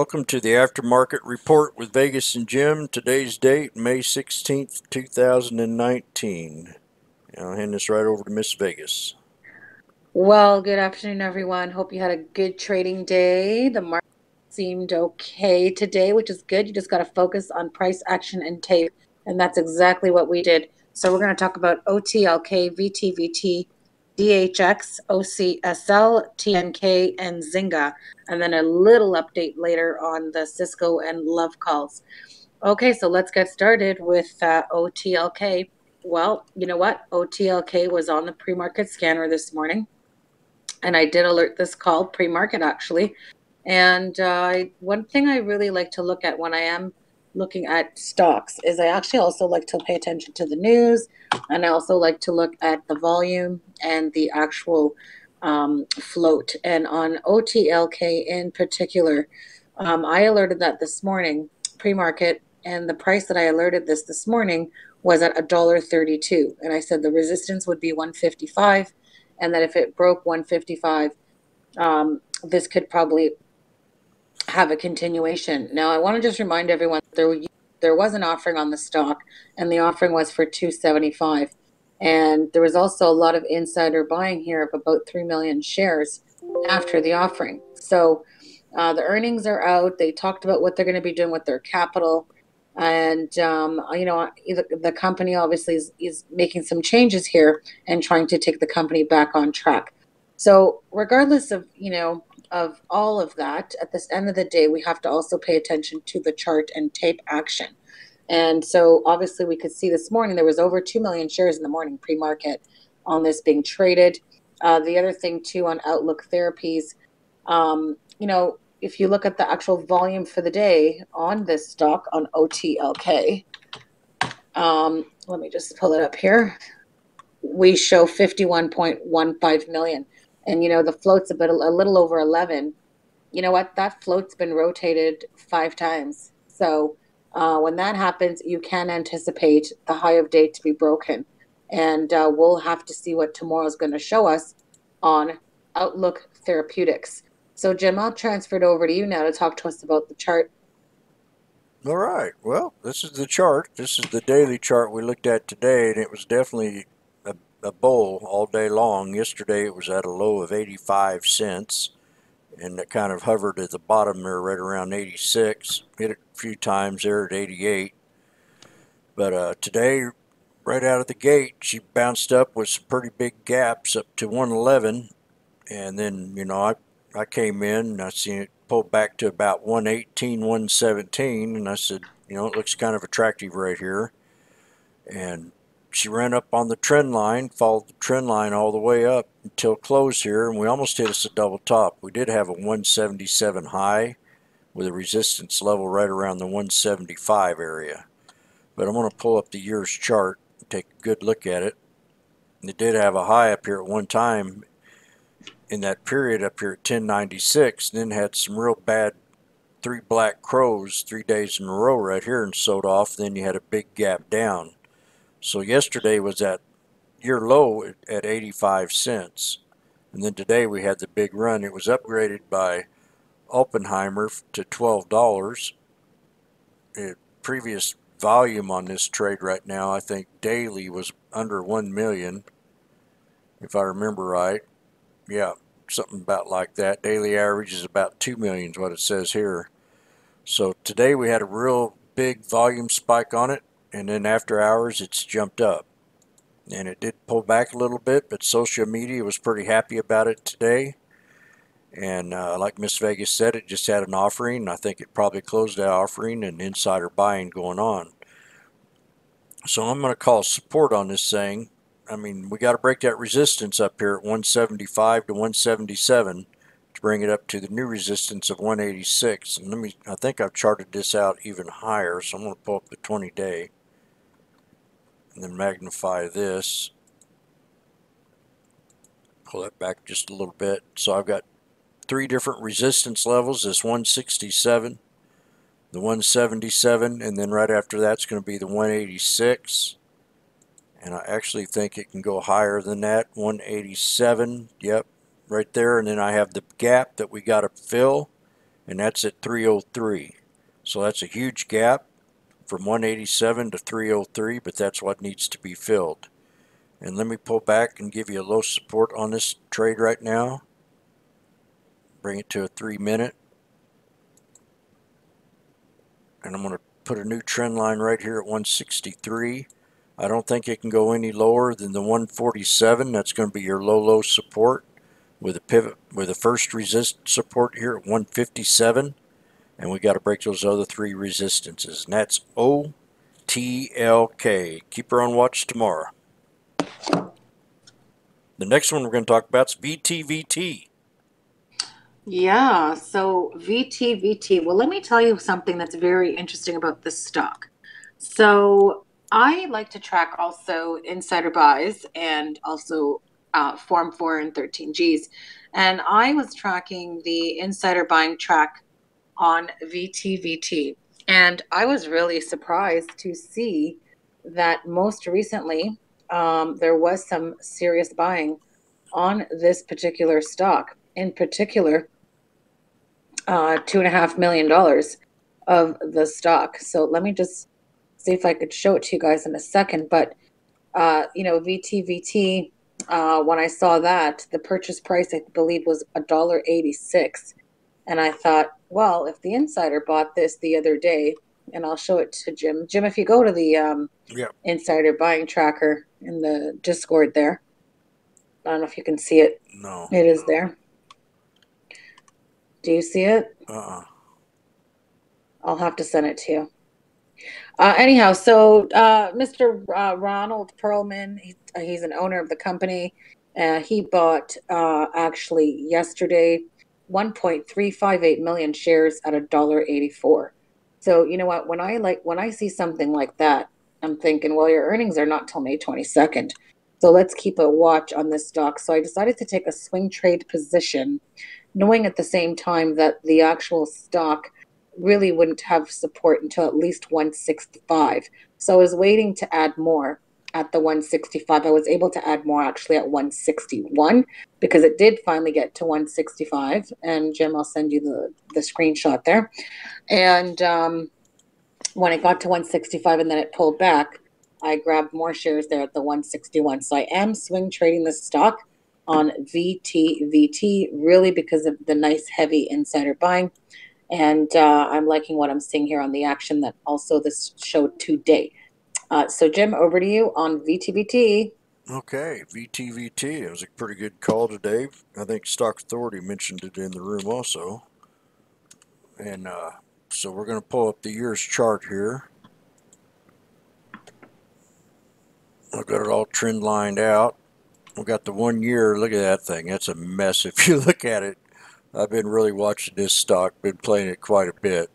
Welcome to the aftermarket report with Vegas and Jim. Today's date, May 16th, 2019. I'll hand this right over to Miss Vegas. Well, good afternoon, everyone. Hope you had a good trading day. The market seemed okay today, which is good. You just got to focus on price action and tape, and that's exactly what we did. So we're going to talk about OTLK, VTVT, DHX, OCSL, TNK, and Zynga, and then a little update later on the Cisco and Love calls. Okay, so let's get started with uh, OTLK. Well, you know what? OTLK was on the pre market scanner this morning, and I did alert this call pre market actually. And uh, one thing I really like to look at when I am looking at stocks is I actually also like to pay attention to the news and I also like to look at the volume and the actual um, float. And on OTLK in particular, um, I alerted that this morning pre market, and the price that I alerted this this morning was at $1.32. And I said the resistance would be 155 and that if it broke 155, um, this could probably have a continuation. Now, I want to just remind everyone there there was an offering on the stock, and the offering was for 275. And there was also a lot of insider buying here of about 3 million shares after the offering. So uh, the earnings are out. They talked about what they're going to be doing with their capital. And, um, you know, the, the company obviously is, is making some changes here and trying to take the company back on track. So, regardless of, you know, of all of that, at this end of the day, we have to also pay attention to the chart and tape action. And so obviously we could see this morning there was over 2 million shares in the morning pre-market on this being traded. Uh, the other thing too on Outlook Therapies, um, you know, if you look at the actual volume for the day on this stock on OTLK, um, let me just pull it up here. We show 51.15 million and you know the float's a bit a little over 11 you know what? That float's been rotated five times. So uh, when that happens you can anticipate the high of day to be broken. And uh, we'll have to see what tomorrow's going to show us on outlook therapeutics. So jim i'll transfer it over to you now to talk to us about the chart. All right. Well this is the chart. This is the daily chart we looked at today and it was definitely a bull all day long. Yesterday it was at a low of 85 cents and it kind of hovered at the bottom there right around 86. Hit it a few times there at 88. But uh, today, right out of the gate, she bounced up with some pretty big gaps up to 111. And then, you know, I, I came in and I seen it pull back to about 118, 117. And I said, you know, it looks kind of attractive right here. And she ran up on the trend line, followed the trend line all the way up until close here, and we almost hit us a double top. We did have a 177 high with a resistance level right around the 175 area. But I'm going to pull up the year's chart and take a good look at it. It did have a high up here at one time in that period up here at 1096, and then had some real bad three black crows three days in a row right here and sold off. Then you had a big gap down. So yesterday was at year low at 85 cents. And then today we had the big run. It was upgraded by Oppenheimer to $12. It, uh, previous volume on this trade right now, I think daily was under 1 million, if I remember right. Yeah, something about like that. Daily average is about 2 million is what it says here. So today we had a real big volume spike on it and then after hours it's jumped up. And it did pull back a little bit but social media was pretty happy about it today. And uh, like Miss Vegas said it just had an offering. I think it probably closed that offering and insider buying going on. So I'm going to call support on this thing. I mean we got to break that resistance up here at 175 to 177 to bring it up to the new resistance of 186 and let me I think I've charted this out even higher so I'm going to pull up the 20 day and then magnify this. Pull that back just a little bit. So I've got three different resistance levels this 167 the 177 and then right after that's going to be the 186 and I actually think it can go higher than that 187 yep right there. And then I have the gap that we got to fill and that's at 303. So that's a huge gap from 187 to 303, but that's what needs to be filled. And let me pull back and give you a low support on this trade right now. Bring it to a three minute. And I'm going to put a new trend line right here at 163. I don't think it can go any lower than the 147. That's going to be your low, low support with a pivot, with a first resist support here at 157. And we got to break those other three resistances. And that's OTLK. Keep her on watch tomorrow. The next one we're going to talk about is VTVT. Yeah, so VTVT. Well, let me tell you something that's very interesting about this stock. So I like to track also insider buys and also uh, Form 4 and 13Gs. And I was tracking the insider buying track on VTVT. And I was really surprised to see that most recently um, there was some serious buying on this particular stock. In particular, uh, two and a half million dollars of the stock. So let me just see if I could show it to you guys in a second. But uh, you know, VTVT. Uh, when I saw that, the purchase price I believe was a dollar eighty six, and I thought, well, if the insider bought this the other day, and I'll show it to Jim. Jim, if you go to the um, Yeah. insider buying tracker in the Discord there, I don't know if you can see it. No. It is there. Do you see it? Uh-uh. I'll have to send it to you. Uh, anyhow, so uh, Mr. Uh, Ronald Perelman, he, he's an owner of the company. Uh, he bought uh, actually yesterday 1.358 million shares at $1.84. So you know what? When I like when I see something like that, I'm thinking, well, your earnings are not till May 22nd. So let's keep a watch on this stock. So I decided to take a swing trade position, knowing at the same time that the actual stock really wouldn't have support until at least 165. So I was waiting to add more at the 165. I was able to add more actually at 161 because it did finally get to 165. And Jim, I'll send you the, the screenshot there. And um, when it got to 165 and then it pulled back, I grabbed more shares there at the 161. So I am swing trading this stock on VTVT really because of the nice heavy insider buying. And uh, I'm liking what I'm seeing here on the action that also this showed today. Uh, so, Jim, over to you on VTVT. Okay, VTVT. It was a pretty good call today. I think Stock Authority mentioned it in the room also. And uh, so we're going to pull up the year's chart here. I've got it all trend lined out. We've got the one year. Look at that thing. That's a mess. If you look at it, I've been really watching this stock, been playing it quite a bit.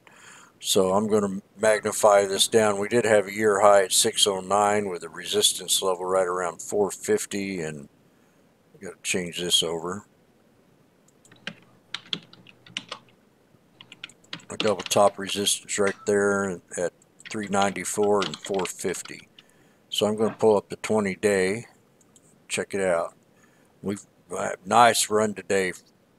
So I'm going to magnify this down. We did have a year high at 609 with a resistance level right around 450 and I got to change this over. A double top resistance right there at 394 and 450. So I'm going to pull up the 20 day. Check it out. We've a nice run today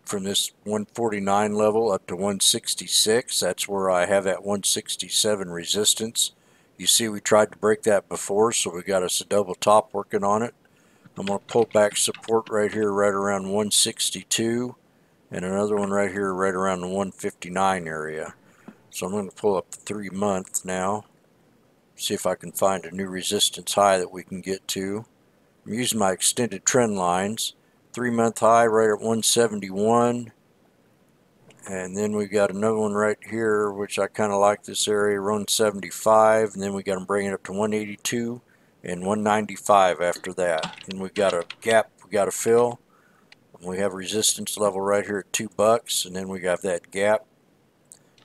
from this 149 level up to 166. That's where I have that 167 resistance. You see we tried to break that before, so we got us a double top working on it. I'm going to pull back support right here right around 162 and another one right here right around the 159 area. So I'm going to pull up the three month now. See if I can find a new resistance high that we can get to. I'm using my extended trend lines three month high right at 171 and then we've got another one right here which I kind of like this area 175 and then we got them bringing it up to 182 and 195 after that. And we've got a gap we got to fill. And we have resistance level right here at two bucks and then we got that gap.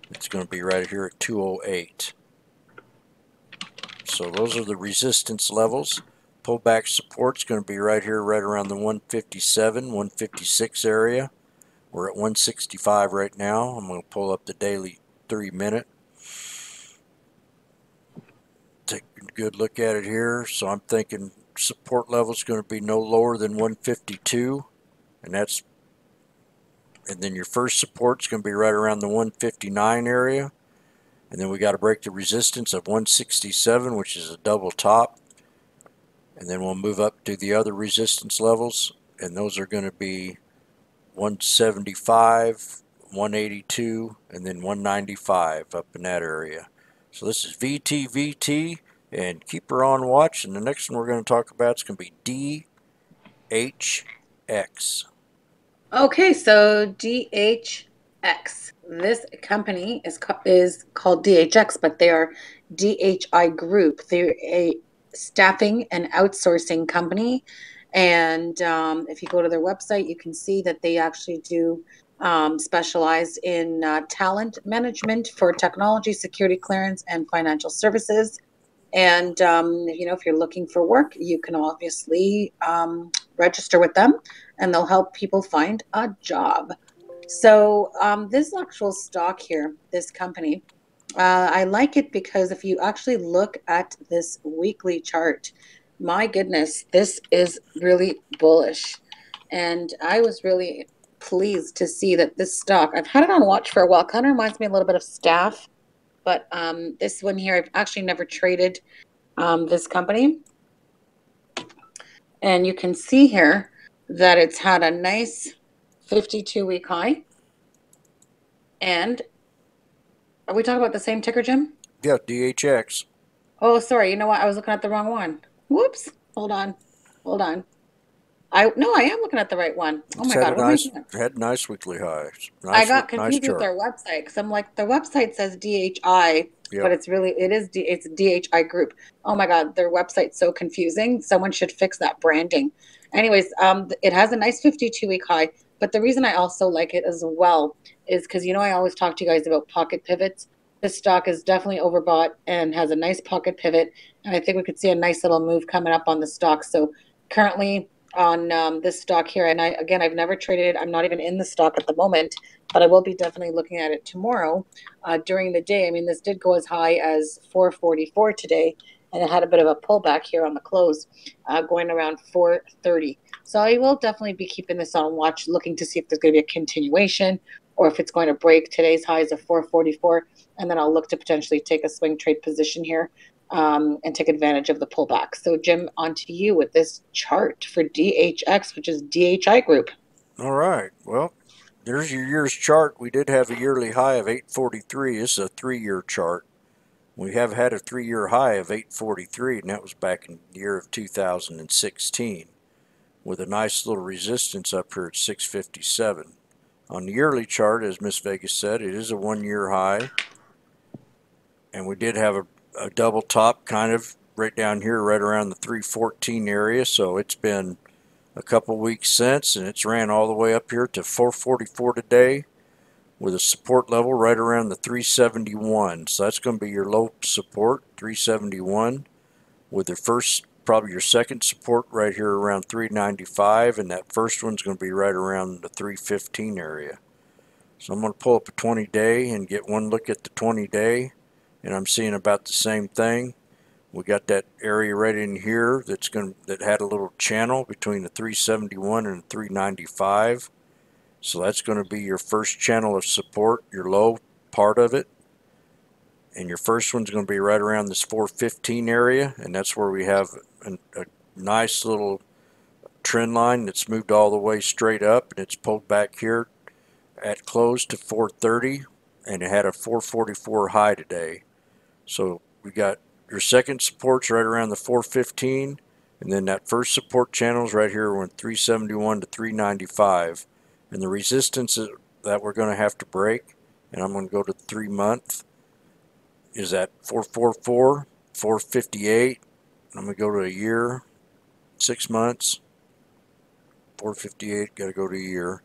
It's going to be right here at 208 so those are the resistance levels pullback support is going to be right here, right around the 157, 156 area. We're at 165 right now. I'm going to pull up the daily three minute. Take a good look at it here. So I'm thinking support level is going to be no lower than 152, and that's and then your first support is going to be right around the 159 area. And then we got to break the resistance of 167, which is a double top. And then we'll move up to the other resistance levels, and those are going to be 175, 182, and then 195 up in that area. So this is VTVT, and keep her on watch. And the next one we're going to talk about is going to be DHX. Okay, so DHX. This company is is called DHX, but they are DHI Group. They're a staffing and outsourcing company. And um, if you go to their website, you can see that they actually do um, specialize in uh, talent management for technology, security clearance, and financial services. And um, you know, if you're looking for work, you can obviously um, register with them, and they'll help people find a job. So um, this actual stock here, this company, uh, I like it because if you actually look at this weekly chart, my goodness, this is really bullish. And I was really pleased to see that this stock, I've had it on watch for a while, kind of reminds me a little bit of staff. But um, this one here, I've actually never traded um, this company. And you can see here that it's had a nice 52 week high. And are we talking about the same ticker, Jim? Yeah, DHX. Oh, sorry. You know what? I was looking at the wrong one. Whoops. Hold on. Hold on. I no, I am looking at the right one. Oh my god, I nice, had nice weekly highs. I Nice, got nice confused with their website because I'm like, their website says DHI, Yep. but it's really it is D, it's DHI Group. Oh my god, their website's so confusing. Someone should fix that branding. Anyways, um, it has a nice 52 week high, but the reason I also like it as well is because you know I always talk to you guys about pocket pivots. This stock is definitely overbought and has a nice pocket pivot, and I think we could see a nice little move coming up on the stock. So currently on um, this stock here, and I again I've never traded it. I'm not even in the stock at the moment, but I will be definitely looking at it tomorrow uh, during the day. I mean, this did go as high as 444 today, and it had a bit of a pullback here on the close, uh, going around 430. So I will definitely be keeping this on watch, looking to see if there's going to be a continuation or if it's going to break today's highs of 444, and then I'll look to potentially take a swing trade position here um, and take advantage of the pullback. So, Jim, on to you with this chart for DHX, which is DHI Group. All right. Well, there's your year's chart. We did have a yearly high of 843. This is a three-year chart. We have had a three-year high of 843, and that was back in the year of 2016, with a nice little resistance up here at 657. On the yearly chart, as Miss Vegas said, it is a one-year high, and we did have a, a double top kind of right down here, right around the 314 area. So it's been a couple weeks since, and it's ran all the way up here to 444 today with a support level right around the 371. So that's going to be your low support, 371, with the first, probably your second support right here around 395, and that first one's going to be right around the 315 area. So I'm going to pull up a 20 day and get one look at the 20 day, and I'm seeing about the same thing. We got that area right in here that's going to, that had a little channel between the 371 and the 395. So that's going to be your first channel of support, your low part of it. And your first one's going to be right around this 415 area, and that's where we have a, a nice little trend line that's moved all the way straight up, and it's pulled back here at close to 430, and it had a 444 high today. So we got your second support's right around the 415, and then that first support channel is right here from 371 to 395. And the resistance that we're going to have to break, and I'm going to go to three month, is at 444, 458. I'm going to go to a year, six months, 458, got to go to a year.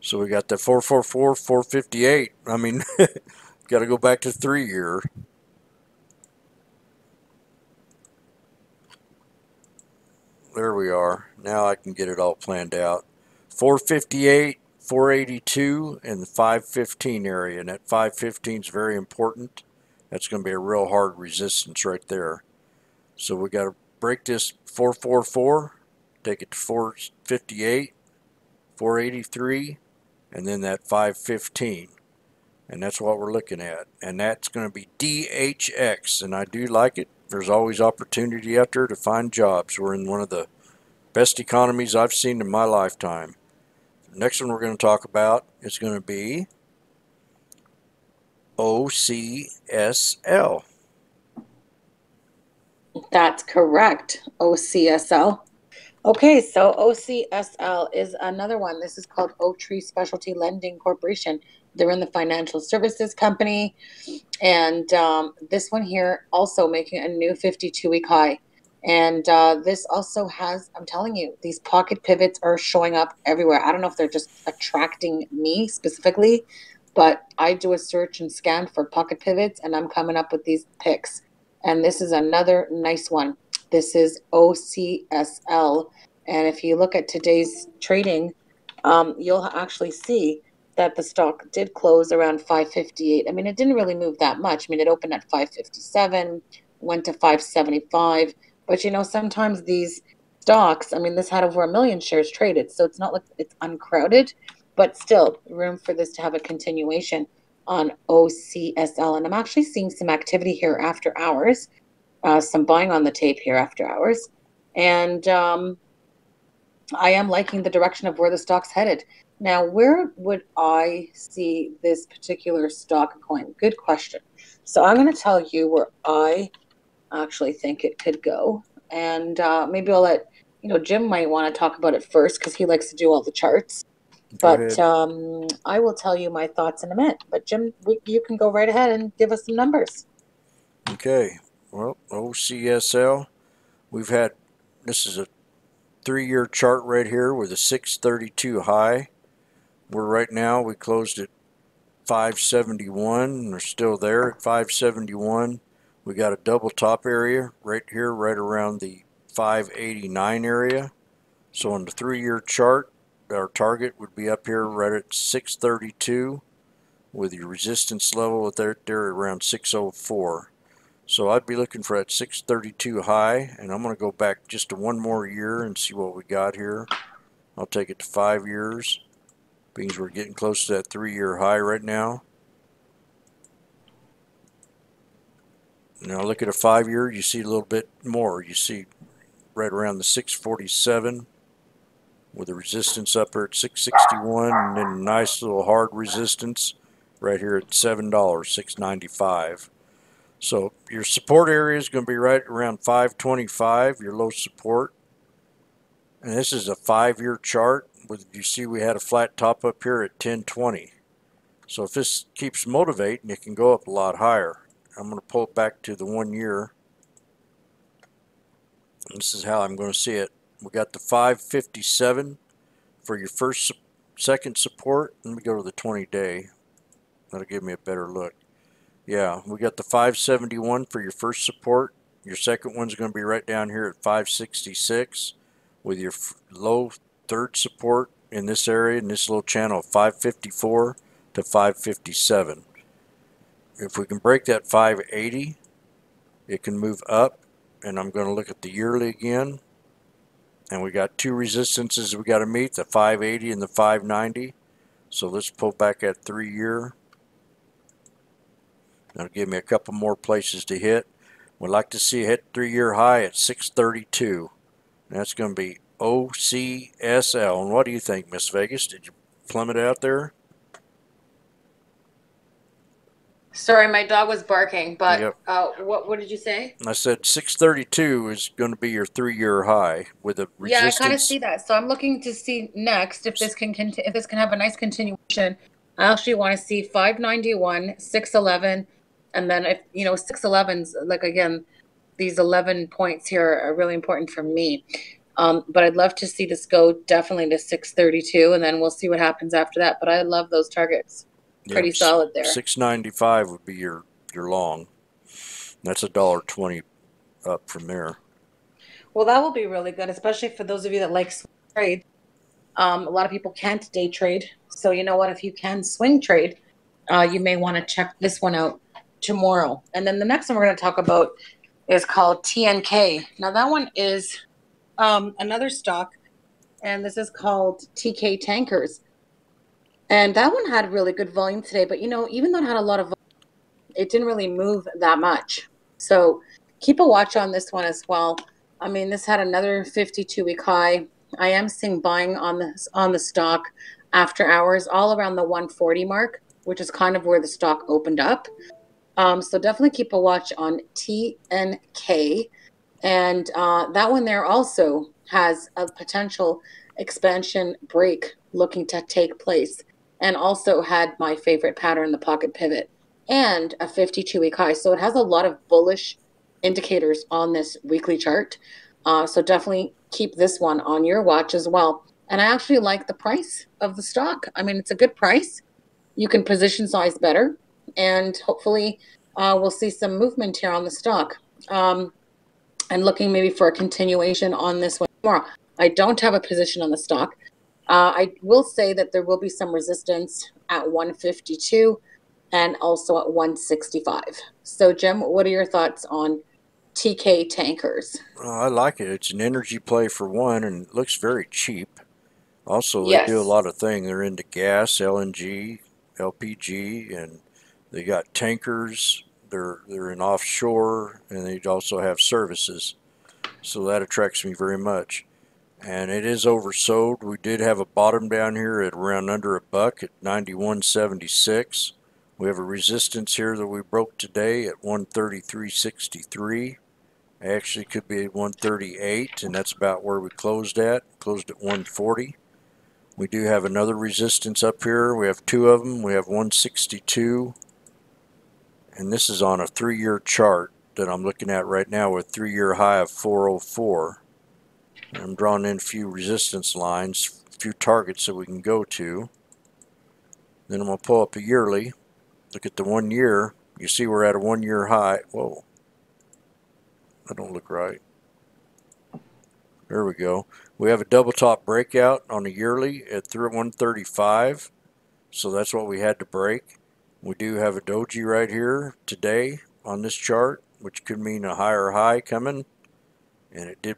So we got the 444, 458. I mean, got to go back to three year. There we are. Now I can get it all planned out. 458, 482, and the 515 area. And that 515 is very important. That's going to be a real hard resistance right there. So we got to break this 444, take it to 458, 483, and then that 515. And that's what we're looking at. And that's going to be DHX. And I do like it. There's always opportunity out there to find jobs. We're in one of the best economies I've seen in my lifetime. Next one we're going to talk about is going to be OCSL. That's correct. OCSL. Okay, so OCSL is another one. This is called Oaktree Specialty Lending Corporation. They're in the financial services company. And um, this one here also making a new 52 week high. And uh, this also has, I'm telling you, these pocket pivots are showing up everywhere. I don't know if they're just attracting me specifically, but I do a search and scan for pocket pivots and I'm coming up with these picks. And this is another nice one. This is OCSL. And if you look at today's trading, um, you'll actually see that the stock did close around 558. I mean, it didn't really move that much. I mean, it opened at 557, went to 575 but you know, sometimes these stocks, I mean, this had over a million shares traded, so it's not like it's uncrowded, but still room for this to have a continuation on OCSL. And I'm actually seeing some activity here after hours, uh, some buying on the tape here after hours. And um, I am liking the direction of where the stock's headed. Now, where would I see this particular stock going? Good question. So I'm going to tell you where I actually think it could go. And uh, maybe I'll let, you know, Jim might want to talk about it first because he likes to do all the charts. But um, I will tell you my thoughts in a minute. But Jim, we, you can go right ahead and give us some numbers. Okay. Well, OCSL, we've had, this is a three year chart right here with a 632 high. We're right now, we closed at 571. We're still there at 571. We got a double top area right here, right around the 589 area. So on the three-year chart, our target would be up here right at 632 with your resistance level there, there around 604. So I'd be looking for that 632 high, and I'm going to go back just to one more year and see what we got here. I'll take it to five years, because we're getting close to that three-year high right now. Now look at a five year, you see a little bit more. You see right around the 647 with a resistance up here at 661 and then a nice little hard resistance right here at $7, 695 So your support area is going to be right around 525, your low support. And this is a five-year chart. With You see we had a flat top up here at 1020. So if this keeps motivating, it can go up a lot higher. I'm going to pull it back to the one year. This is how I'm going to see it. We got the 557 for your first, second support. Let me go to the 20 day. That'll give me a better look. Yeah, we got the 571 for your first support. Your second one's going to be right down here at 566 with your low third support in this area, in this little channel, 554 to 557 if we can break that 580, it can move up. And I'm going to look at the yearly again. And we got two resistances we got to meet, the 580 and the 590. So let's pull back at three year. That'll give me a couple more places to hit. We'd like to see hit three year high at 632. And that's going to be OCSL. And what do you think, Miss Vegas? Did you plummet out there? Sorry, my dog was barking, but Yep. uh, what what did you say? I said 632 is going to be your three-year high with a resistance. Yeah, I kind of see that. So I'm looking to see next if this can conti- if this can have a nice continuation. I actually want to see 591, 611, and then if you know 611's like again, these 11 points here are really important for me. Um, but I'd love to see this go definitely to 632, and then we'll see what happens after that. But I love those targets pretty solid there. Six ninety five would be your your long. That's a dollar twenty up from there. Well, that will be really good, especially for those of you that like trade. Um, a lot of people can't day trade, so you know what? If you can swing trade, uh, you may want to check this one out tomorrow. And then the next one we're going to talk about is called TNK. Now that one is um, another stock and this is called Teekay Tankers. And that one had really good volume today, but you know, even though it had a lot of volume, it didn't really move that much. So keep a watch on this one as well. I mean, this had another 52 week high. I am seeing buying on the on the stock after hours, all around the 140 mark, which is kind of where the stock opened up. Um, so definitely keep a watch on TNK, and uh, that one there also has a potential expansion break looking to take place, and also had my favorite pattern, the pocket pivot, and a 52 week high. So it has a lot of bullish indicators on this weekly chart. Uh, so definitely keep this one on your watch as well. And I actually like the price of the stock. I mean, it's a good price. You can position size better, and hopefully, uh, we'll see some movement here on the stock. Um, and looking maybe for a continuation on this one tomorrow. I don't have a position on the stock. Uh, I will say that there will be some resistance at 152 and also at 165. So, Jim, what are your thoughts on Teekay tankers? Uh, I like it. It's an energy play for one, and it looks very cheap. Also, they Yes. do a lot of things. They're into gas, LNG, LPG, and they got tankers. They're they're in offshore, and they also have services. So that attracts me very much. And it is oversold. We did have a bottom down here at around under a buck at 91.76. We have a resistance here that we broke today at 133.63. Actually, could be at 138, and that's about where we closed at. Closed at 140. We do have another resistance up here. We have two of them. We have 162, and this is on a three-year chart that I'm looking at right now with three-year high of 404. I'm drawing in a few resistance lines, a few targets that we can go to. Then I'm going to pull up a yearly. Look at the one year. You see we're at a one-year high. Whoa. That don't look right. There we go. We have a double top breakout on a yearly at 135. So that's what we had to break. We do have a doji right here today on this chart, which could mean a higher high coming. And it did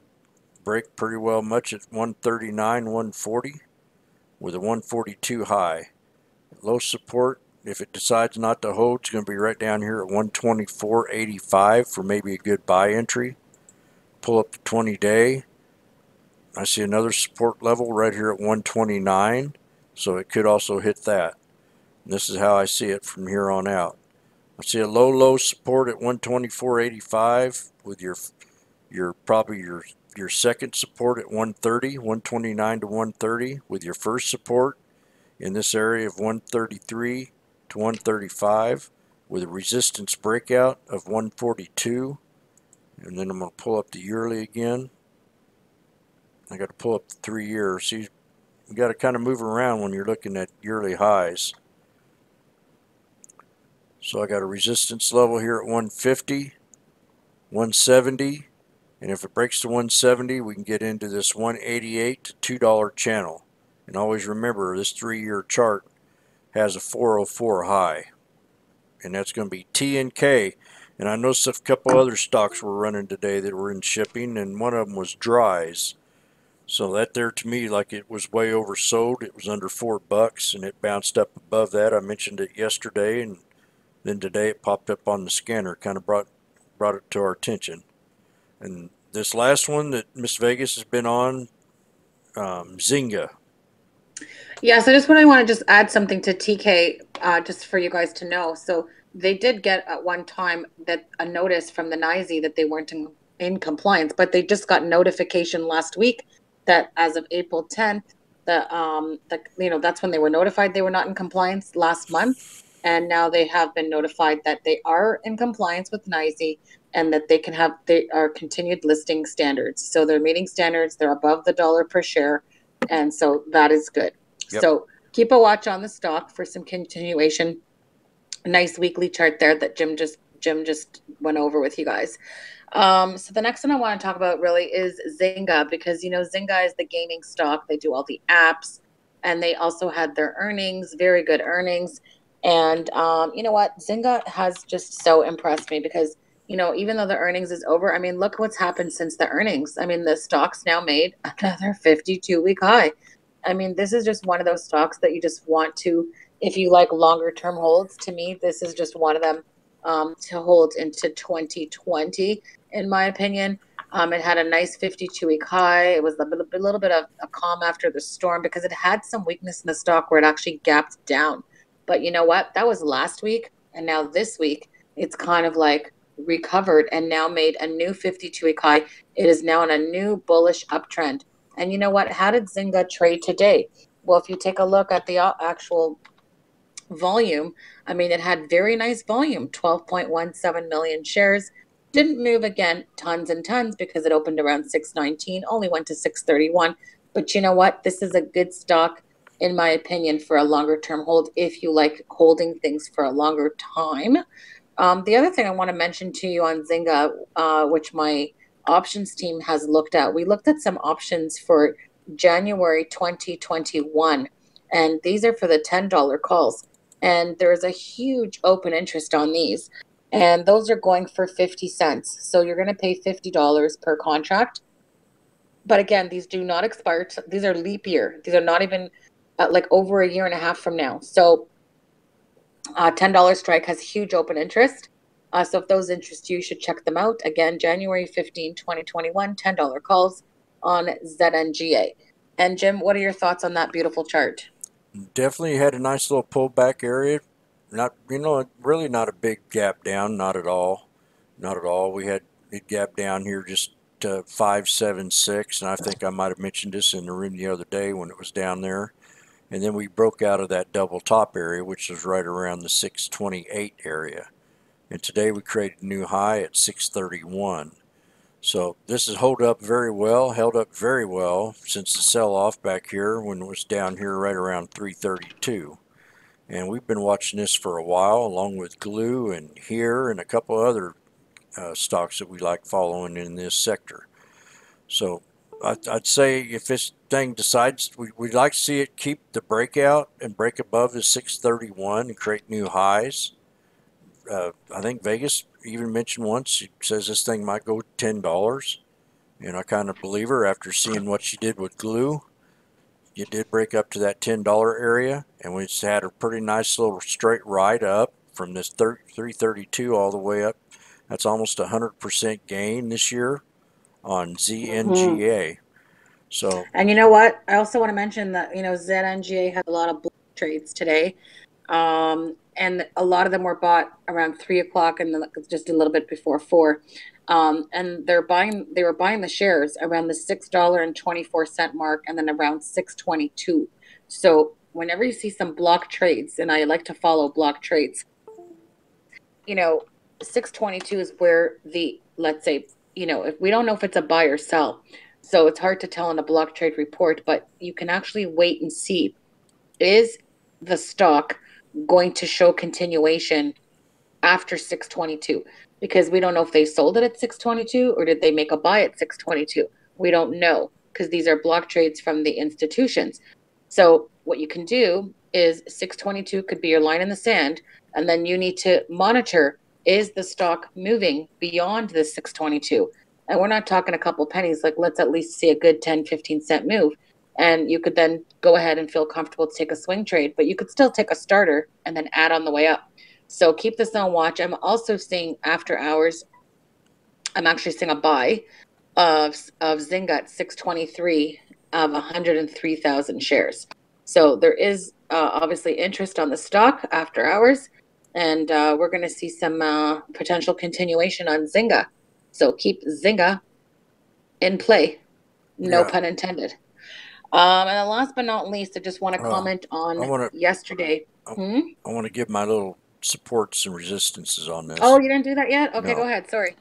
break pretty well much at 139, 140 with a 142 high. Low support, if it decides not to hold, it's going to be right down here at 124.85 for maybe a good buy entry. Pull up the 20 day. I see another support level right here at 129, so it could also hit that. And this is how I see it from here on out. I see a low, low support at 124.85 with your, your probably your your second support at 130, 129 to 130, with your first support in this area of 133 to 135, with a resistance breakout of 142. And then I'm going to pull up the yearly again. I got to pull up the three years. See, you got to kind of move around when you're looking at yearly highs. So I got a resistance level here at 150, 170, and if it breaks to 170, we can get into this 188 to $2 channel. And always remember, this three-year chart has a 404 high. And that's going to be T and K. And I noticed a couple other stocks were running today that were in shipping, and one of them was Dries. So that there to me, like it was way oversold. It was under four bucks, and it bounced up above that. I mentioned it yesterday, and then today it popped up on the scanner. Kind of brought brought it to our attention. And this last one that Miss Vegas has been on, um, Zynga. Yes, I just want to want to just add something to Teekay, uh, just for you guys to know. So they did get at one time that a notice from the NYSE that they weren't in, in compliance, but they just got notification last week that as of April 10th, the um the you know that's when they were notified they were not in compliance last month, and now they have been notified that they are in compliance with NYSE and that they can have they are continued listing standards. So they're meeting standards. They're above the dollar per share, and so that is good. Yep. So keep a watch on the stock for some continuation. Nice weekly chart there that Jim just Jim just went over with you guys. Um, so the next one I want to talk about really is Zynga because you know Zynga is the gaming stock. They do all the apps, and they also had their earnings, very good earnings. And um, you know what, Zynga has just so impressed me because you know, even though the earnings is over, I mean, look what's happened since the earnings. I mean, the stock's now made another 52 week high. I mean, this is just one of those stocks that you just want to, if you like longer term holds, to me, this is just one of them um, to hold into 2020, in my opinion. Um, it had a nice 52 week high. It was a little, a little bit of a calm after the storm because it had some weakness in the stock where it actually gapped down. But you know what? That was last week. And now this week, it's kind of like recovered and now made a new 52 week high. It is now in a new bullish uptrend. And you know what? How did Zynga trade today? Well, if you take a look at the uh, actual volume, I mean, it had very nice volume 12.17 million shares. Didn't move again tons and tons because it opened around 619, only went to 631. But you know what? This is a good stock, in my opinion, for a longer term hold if you like holding things for a longer time. Um, the other thing I want to mention to you on Zynga, uh, which my options team has looked at, we looked at some options for January 2021, and these are for the $10 calls. And there's a huge open interest on these and those are going for 50 cents. So you're going to pay $50 per contract. But again, these do not expire. These are leap year. These are not even uh, like over a year and a half from now. So uh, $10 strike has huge open interest. Uh, so if those interest you, you should check them out. Again, January 15, 2021, $10 calls on ZNGA. And Jim, what are your thoughts on that beautiful chart? Definitely had a nice little pullback area not you know really not a big gap down not at all not at all we had a gap down here just uh, 576 and I think I might have mentioned this in the room the other day when it was down there and then we broke out of that double top area which was right around the 628 area. And today we created a new high at 631 so this has held up very well held up very well since the sell-off back here when it was down here right around 332 and we've been watching this for a while along with Glu and here and a couple other uh, stocks that we like following in this sector. So I'd, I'd say if this thing decides we, we'd like to see it keep the breakout and break above the 631 and create new highs. Uh, I think Vegas even mentioned once she says this thing might go $10 and I kind of believe her after seeing what she did with Glu. It did break up to that $10 area and we just had a pretty nice little straight ride up from this 332 all the way up. That's almost a 100% gain this year on ZNGA mm-hmm. so and you know what I also want to mention that you know ZNGA had a lot of block trades today um, and a lot of them were bought around three o'clock and just a little bit before four um, and they're buying they were buying the shares around the six dollar and twenty four cent mark, and then around six twenty two. So whenever you see some block trades, and I like to follow block trades, you know, six twenty two is where the let's say you know if we don't know if it's a buy or sell, so it's hard to tell in a block trade report, but you can actually wait and see is the stock going to show continuation after 622 because we don't know if they sold it at 622 or did they make a buy at 622. We don't know because these are block trades from the institutions. So what you can do is 622 could be your line in the sand and then you need to monitor is the stock moving beyond the 622 and we're not talking a couple pennies like let's at least see a good 10 15 cent move and you could then go ahead and feel comfortable to take a swing trade but you could still take a starter and then add on the way up so keep this on watch. I'm also seeing after hours. I'm actually seeing a buy of of Zynga at 623 of 103,000 shares. So there is uh, obviously interest on the stock after hours, and uh, we're going to see some uh, potential continuation on Zynga. So keep Zynga in play. No yeah. pun intended. Um, and last but not least, I just want to comment on wanna, yesterday. I, hmm? I want to give my little supports and resistances on this. Oh, you didn't do that yet? Okay, no. go ahead. Sorry.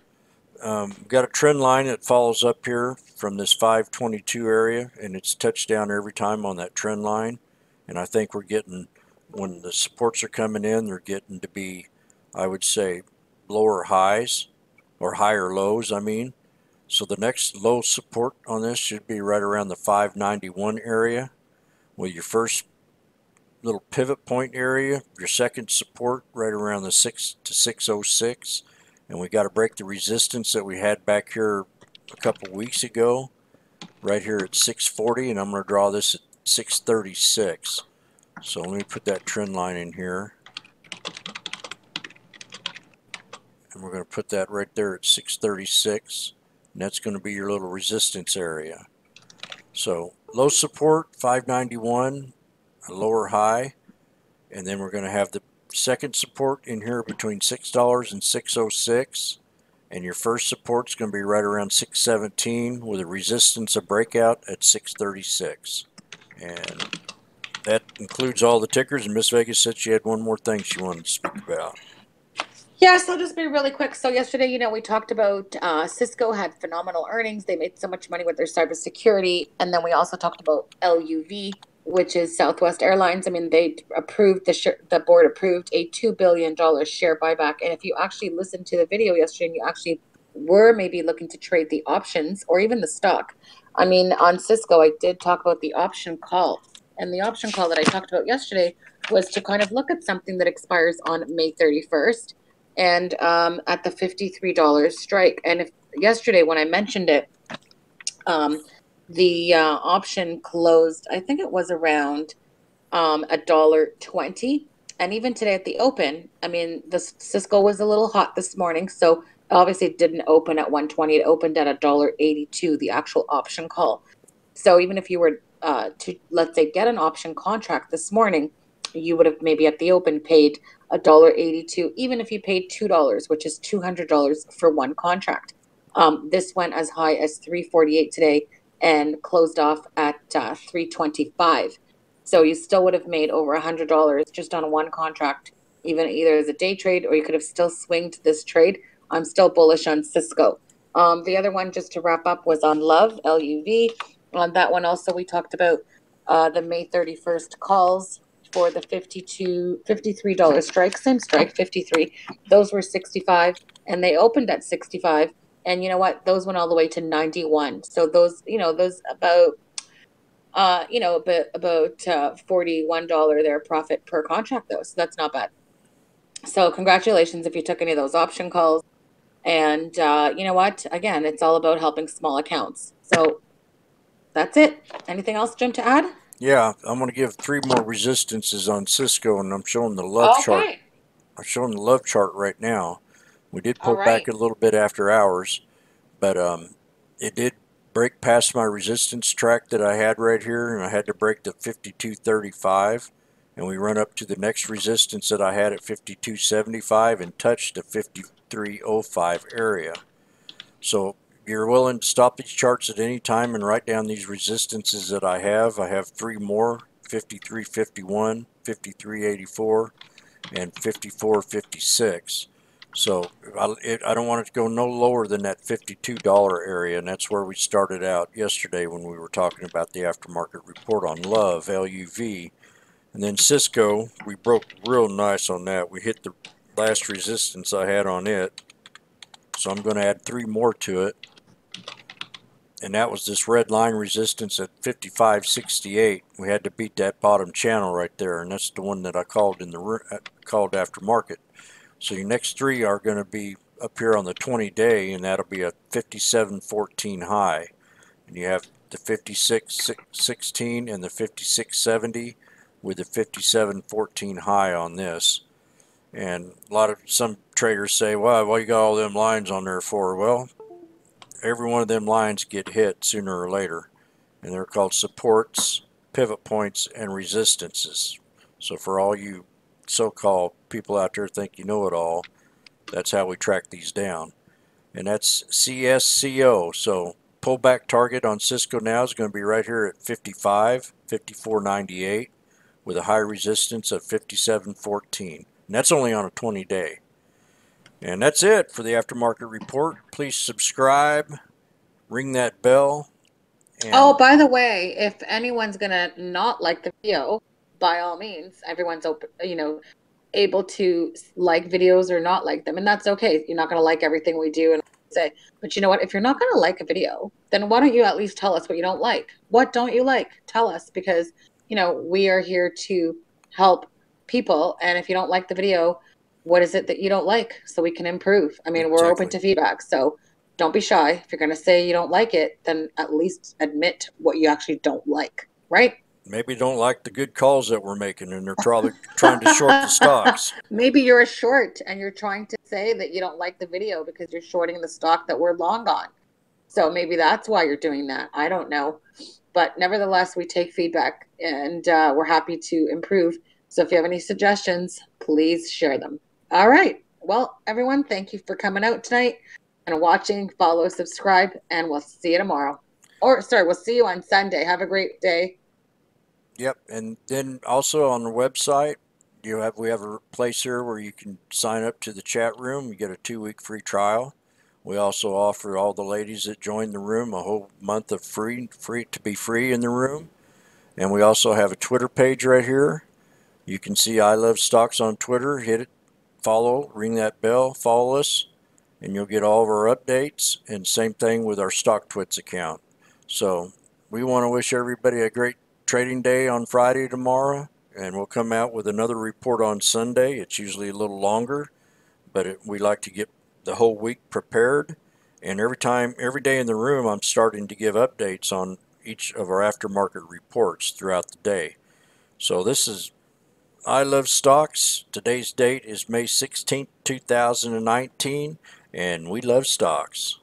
Um, got a trend line that follows up here from this 522 area, and it's touched down every time on that trend line. And I think we're getting, when the supports are coming in, they're getting to be, I would say, lower highs or higher lows, I mean. So the next low support on this should be right around the 591 area. With your first little pivot point area, your second support right around the 6 to 606, and we got to break the resistance that we had back here a couple weeks ago right here at 640 and I'm going to draw this at 636 so let me put that trend line in here. And we're going to put that right there at 636 and that's going to be your little resistance area. So low support 591 a lower high. And then we're going to have the second support in here between $6 and 606 and your first support is going to be right around 617 with a resistance of breakout at 636 and that includes all the tickers and Miss Vegas said she had one more thing she wanted to speak about Yes, I'll just be really quick. So yesterday, you know, we talked about uh, Cisco had phenomenal earnings. They made so much money with their cybersecurity, and then we also talked about LUV, which is Southwest Airlines. I mean, they approved the sh- the board approved a two billion dollar share buyback. And if you actually listened to the video yesterday, and you actually were maybe looking to trade the options or even the stock, I mean, on Cisco, I did talk about the option call, and the option call that I talked about yesterday was to kind of look at something that expires on May thirty first, and um, at the fifty three dollars strike. And if yesterday when I mentioned it. Um, the uh, option closed i think it was around um, a dollar 20 and even today at the open i mean the cisco was a little hot this morning so obviously it didn't open at 120 it opened at a dollar 82 the actual option call so even if you were uh, to let's say get an option contract this morning you would have maybe at the open paid a dollar 82 even if you paid two dollars which is $200 for one contract. Um, this went as high as 348 today and closed off at uh, 325 so you still would have made over a hundred dollars just on one contract even either as a day trade or you could have still swinged this trade. I'm still bullish on cisco. Um, the other one just to wrap up was on love luv on that one also we talked about uh, the may 31st calls for the 52 53 dollar strike same strike 53 those were 65 and they opened at 65 and you know what? Those went all the way to 91 so those you know those about uh you know about about uh 41 dollar their profit per contract though so that's not bad. So congratulations if you took any of those option calls and uh you know what? Again it's all about helping small accounts. So that's it. Anything else jim to add? Yeah i'm going to give three more resistances on cisco and i'm showing the love okay. chart. I'm showing the love chart right now. We did pull All back a little bit after hours, but um, it did break past my resistance track that I had right here, and I had to break the 52.35, and we run up to the next resistance that I had at 52.75 and touched the 53.05 area. So you're willing to stop these charts at any time and write down these resistances that I have. I have three more, 53.51, 53.84, and 54.56. So I, it, I don't want it to go no lower than that $52 area, and that's where we started out yesterday when we were talking about the aftermarket report on Love, LUV. And then Cisco, we broke real nice on that. We hit the last resistance I had on it. So I'm going to add three more to it. And that was this red line resistance at 55.68. We had to beat that bottom channel right there, and that's the one that I called in the uh, called aftermarket. So your next three are going to be up here on the 20 day and that'll be a 57.14 high. And you have the 56.16 and the 56.70 with the 57.14 high on this. And a lot of some traders say, well, why you got all them lines on there for? Well, every one of them lines get hit sooner or later. And they're called supports, pivot points, and resistances. So for all you so-called people out there think you know it all. That's how we track these down. And that's CSCO. So pullback target on Cisco now is going to be right here at 55, 54.98 with a high resistance of 57.14. And that's only on a 20 day. And that's it for the aftermarket report. Please subscribe, ring that bell. Oh, by the way, if anyone's gonna not like the video, by all means, everyone's open, you know, able to like videos or not like them, and that's okay. You're not gonna like everything we do and say, but you know what? If you're not gonna like a video, then why don't you at least tell us what you don't like? What don't you like? Tell us because you know we are here to help people, and if you don't like the video, what is it that you don't like so we can improve. I mean, we're open to feedback. So don't be shy. If you're going to say you don't like it, then at least admit what you actually don't like, right? Maybe don't like the good calls that we're making and they're trying to short the stocks. Maybe you're a short and you're trying to say that you don't like the video because you're shorting the stock that we're long on. So maybe that's why you're doing that. I don't know. But nevertheless, we take feedback and uh, we're happy to improve. So if you have any suggestions, please share them. All right. Well, everyone, thank you for coming out tonight and watching. Follow, subscribe, and we'll see you tomorrow. Or, sorry, we'll see you on Sunday. Have a great day. Yep, and then also on the website, you have we have a place here where you can sign up to the chat room. You get a two week free trial. We also offer all the ladies that join the room a whole month of free free to be free in the room. And we also have a Twitter page right here. You can see I Love Stocks on Twitter. Hit it, follow, ring that bell, follow us, and you'll get all of our updates. And same thing with our StockTwits account. So we want to wish everybody a great trading day on Friday tomorrow, and we'll come out with another report on Sunday. It's usually a little longer, but it, we like to get the whole week prepared. And every time, every day in the room, I'm starting to give updates on each of our aftermarket reports throughout the day. So this is I Love Stocks. Today's date is May 16, 2019, and we love stocks.